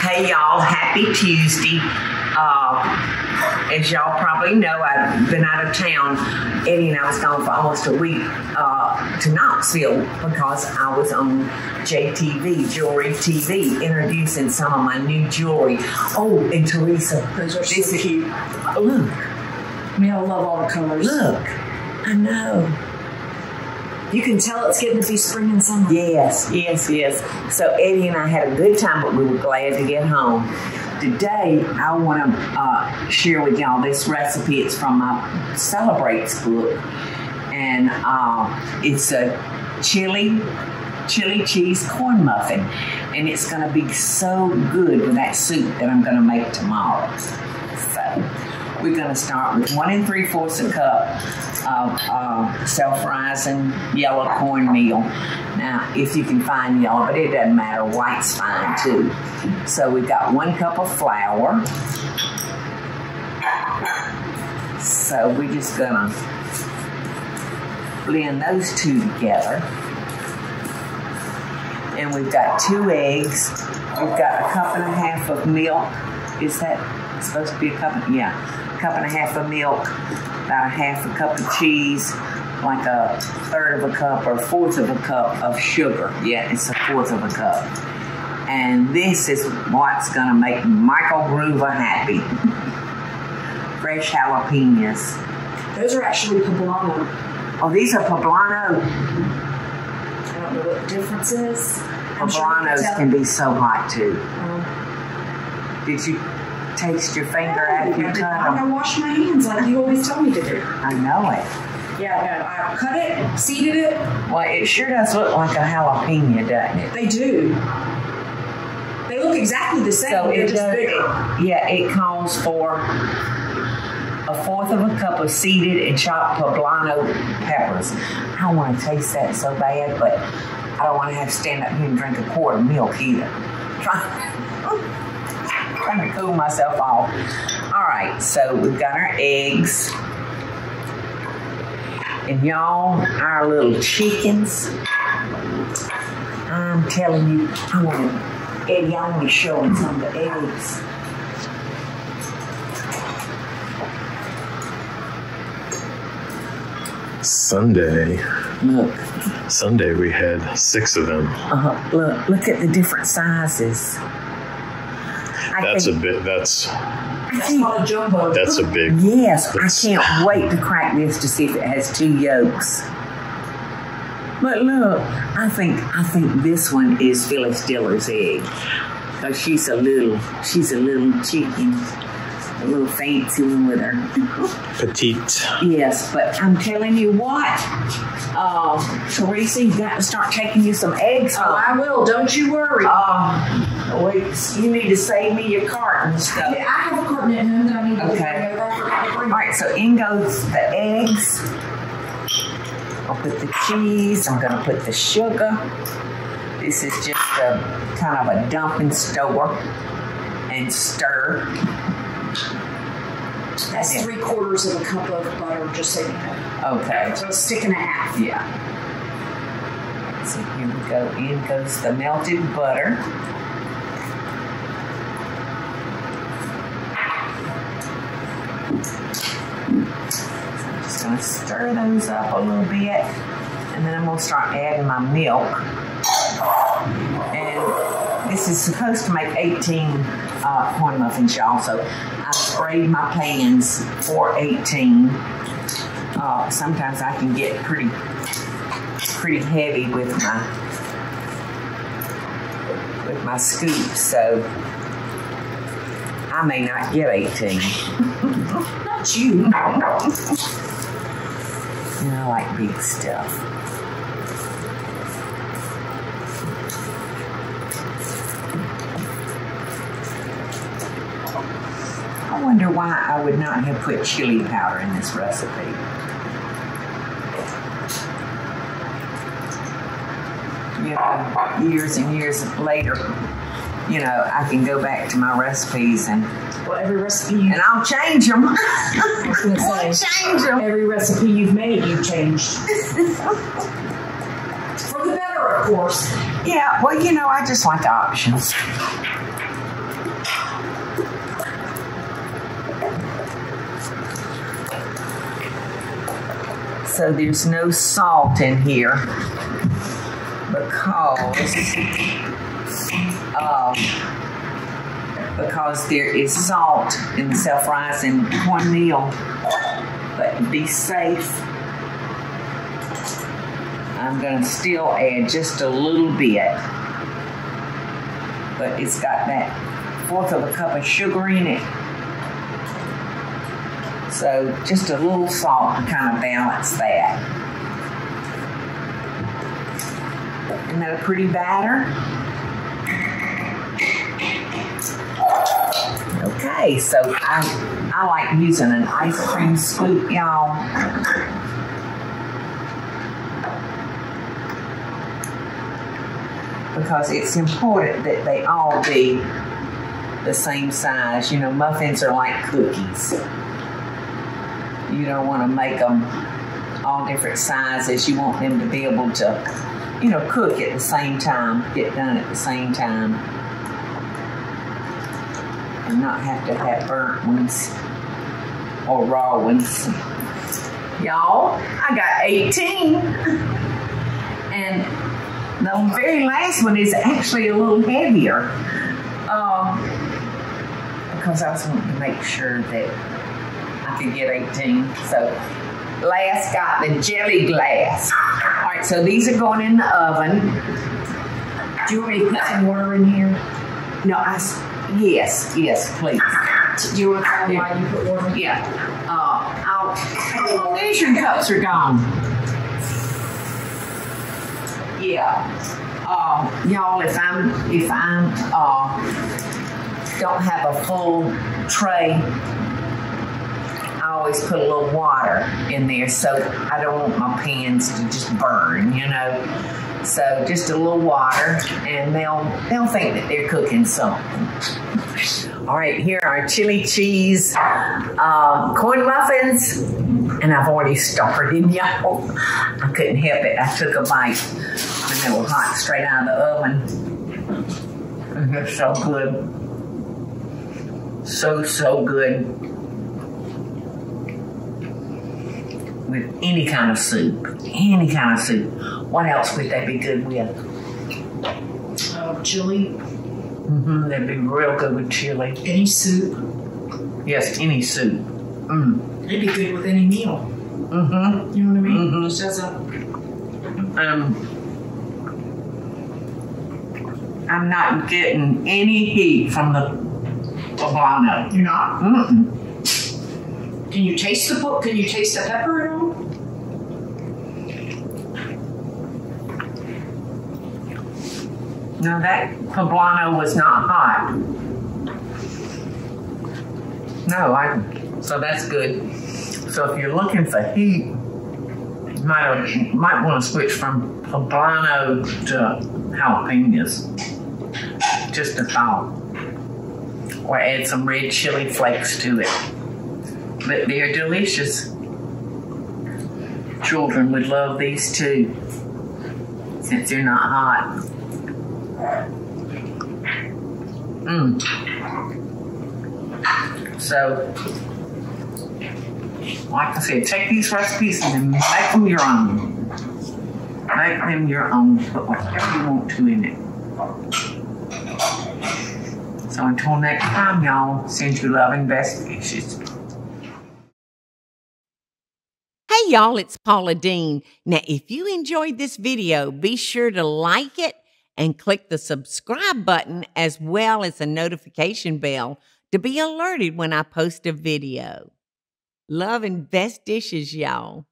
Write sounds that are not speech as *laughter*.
Hey y'all, happy Tuesday. Uh, as y'all probably know, I've been out of town. Eddie and I was gone for almost a week uh, to Knoxville because I was on JTV, Jewelry TV, introducing some of my new jewelry. Oh, and Teresa, Those are so this is cute. Look, I mean, I love all the colors. look. I know. You can tell it's getting to be spring and summer. Yes, yes, yes. So Eddie and I had a good time, but we were glad to get home. Today, I want to uh, share with y'all this recipe. It's from my Celebrates book, and uh, it's a chili chili cheese corn muffin, and it's going to be so good with that soup that I'm going to make tomorrow. So we're going to start with one and three fourths a cup of uh, self-rising yellow cornmeal. Now, if you can find yellow, but it doesn't matter, white's fine too. So we've got one cup of flour. So we're just gonna blend those two together. And we've got two eggs. We've got a cup and a half of milk. Is that supposed to be a cup? Yeah, a cup and a half of milk, about a half a cup of cheese, like a third of a cup or a fourth of a cup of sugar. Yeah, it's a fourth of a cup. And this is what's gonna make Michael Groover happy. *laughs* Fresh jalapenos. Those are actually poblano. Oh, these are poblano. I don't know what the difference is. I'm sure Poblanos can be so hot too. Um, Did you taste your finger no, after you I, did cut not. I wash my hands like you always tell me to do. I know it. Yeah, no, I cut it, seeded it. Well, it sure does look like a jalapeno, doesn't it? They do. They look exactly the same. So it just does, bigger. yeah, it calls for a fourth of a cup of seeded and chopped poblano peppers. I want to taste that so bad, but I don't want to have to stand up here and drink a quart of milk either. *laughs* Trying, to cool myself off. All right, so we've got our eggs. And y'all, our little chickens. I'm telling you, I want to, Eddie, I want to show some of the eggs. Sunday. Look, Sunday we had six of them. Uh-huh. look, look at the different sizes. I That's a think, bit. That's I That's think, a jumbo. that's a big. yes, I can't *sighs* wait to crack this to see if it has two yolks. But look, I think I think this one is Phyllis Diller's egg. Cause she's a little, she's a little chicken, a little fancy one with her. Petite. Yes, but I'm telling you what, uh, Teresa, you got to start taking you some eggs Oh, home. I will. Don't you worry. Uh, wait, you need to save me your carton and stuff. I have a carton at home that I need to Okay. bring over. I forgot to bring All right, so in goes the eggs. I'll put the cheese. I'm gonna put the sugar. This is just a kind of a dump and store and stir. That's three quarters of a cup of butter, just so you know. Okay. So a stick and a half. Yeah. So here we go. In goes the melted butter. I'm just gonna stir those up a little bit, and then I'm gonna start adding my milk. And this is supposed to make 18 uh, corn muffins, y'all. So Sprayed my pans for 18. Uh, sometimes I can get pretty pretty heavy with my with my scoop, so I may not get 18. *laughs* Not you. And I like big stuff. Wonder why I would not have put chili powder in this recipe. You know, years and years later, you know, I can go back to my recipes and Well, every recipe you and I'll change them. I was *laughs* gonna I'll change them. every recipe you've made, you've changed. *laughs* For the better, of course. Yeah, well, you know, I just like options. So there's no salt in here because uh, because there is salt in the self-rising cornmeal. But be safe, I'm gonna still add just a little bit. But it's got that fourth of a cup of sugar in it. So just a little salt to kind of balance that. Isn't that a pretty batter? Okay, so I I like using an ice cream scoop, y'all. Because it's important that they all be the same size. You know, muffins are like cookies. You don't want to make them all different sizes. You want them to be able to, you know, cook at the same time, get done at the same time, and not have to have burnt ones or raw ones. Y'all, I got 18. And the very last one is actually a little heavier. Um, because I was wanting to make sure that I could get 18. So last got the jelly glass. All right, so these are going in the oven. Do you want me to put some water in here? No, I, yes, yes, please. Do you want to tell why you put water in? Yeah. Uh, I'll, oh, measuring cups are gone. Yeah. Uh, y'all, if I'm, if I'm, uh, don't have a full tray, always put a little water in there so I don't want my pans to just burn, you know. So just a little water, and they'll they'll think that they're cooking something. All right, here are chili cheese uh, corn muffins, and I've already started, *laughs* y'all. I couldn't help it. I took a bite when they were hot, straight out of the oven. And They're so good, so so good with any kind of soup. Any kind of soup. What else would they be good with? Oh, chili, hmm they'd be real good with chili. any soup. Yes, any soup. Mm. It'd be good with any meal. Mm-hmm. You know what I mean? Mhm. Just as a Um, I'm not getting any heat from the poblano. you're not. Mm-mm. Can you taste the Can you taste the pepper at all? No, that poblano was not hot. No, I. So that's good. So if you're looking for heat, you might uh, might want to switch from poblano to jalapenos. Just a thought. Or add some red chili flakes to it. But they're delicious. Children would love these too, since they're not hot. Mm. So, like I said, take these recipes and make them your own. Make them your own. Put whatever you want to in it. So until next time, y'all, send you love and best wishes. Hey y'all, it's Paula Deen. Now, if you enjoyed this video, be sure to like it and click the subscribe button as well as the notification bell to be alerted when I post a video. Love and best dishes, y'all.